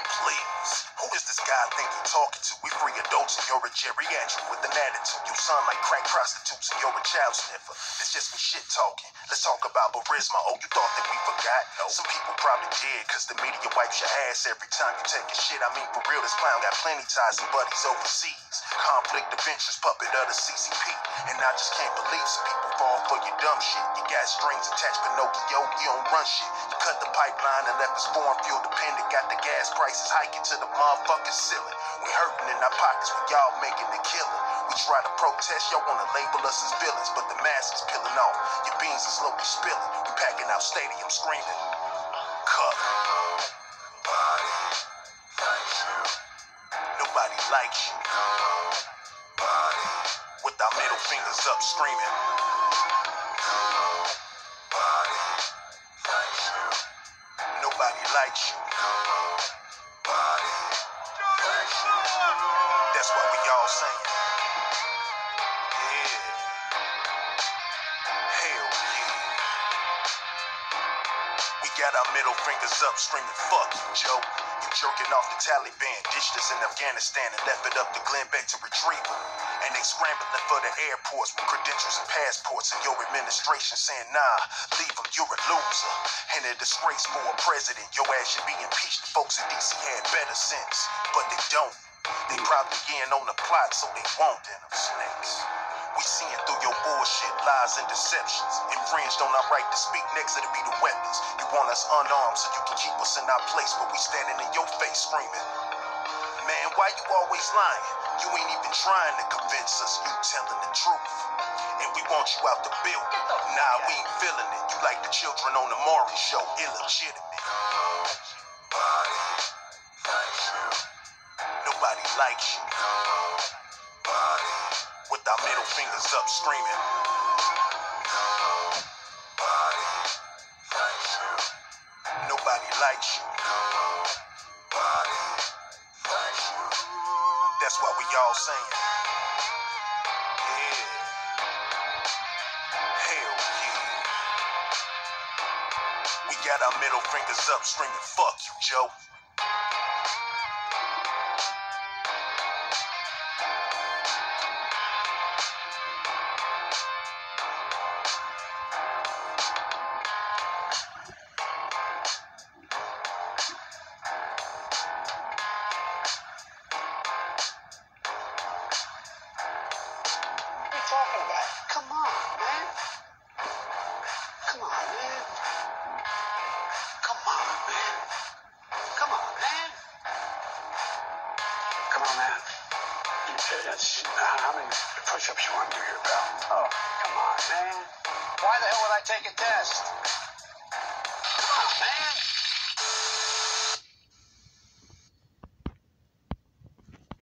and please. Who is this guy think he talking to? We free adults and you're a geriatric with an attitude. You sound like crack prostitutes and you're a child sniffer. It's just me shit talking. Let's talk about Burisma. Oh, you thought that we forgot? No. Some people probably did, cause the media wipes your ass every time you take a shit. I mean, for real, this clown got plenty ties and buddies overseas. Conflict of interest, puppet of the CCP. And I just can't believe some people fall for your dumb shit. You got strings attached, Pinocchio, you don't run shit. You cut the pipeline and left us foreign fuel dependent. Got the gas prices hiking to the motherfucking ceiling. We hurting in our pockets we y'all making the killing. We try to protest, y'all wanna label us as villains, but the mask is peeling off. Your beans are slowly spilling. We packing out stadium screaming. Cut. Nobody likes you. With our middle fingers up screaming. Nobody likes you. What we all saying. Yeah. Hell yeah. We got our middle fingers up screaming, fuck you, Joe. You jerking off the Taliban, ditched us in Afghanistan and left it up to Glenn Beck to retrieve them. And they scrambling for the airports with credentials and passports. And your administration saying, nah, leave them, you're a loser. And a disgrace for a president. Your ass should be impeached. Folks in DC had better sense, but they don't. They probably in on the plot, so they won't in them snakes. We seeing through your bullshit, lies and deceptions. Infringed on our right to speak next the be the weapons. You want us unarmed so you can keep us in our place, but we standing in your face screaming. Man, why you always lying? You ain't even trying to convince us you telling the truth. And we want you out the building. Nah, we ain't feeling it. You like the children on the Maury show, illegitimate. Nobody likes you. Nobody. With our middle fingers up screaming. Nobody likes you. That's what we all saying. Yeah. Hell yeah. We got our middle fingers up screaming, fuck you, Joe. On, man. You said that's how many push-ups you want to do here, pal? Oh, come on, man. Why the hell would I take a test?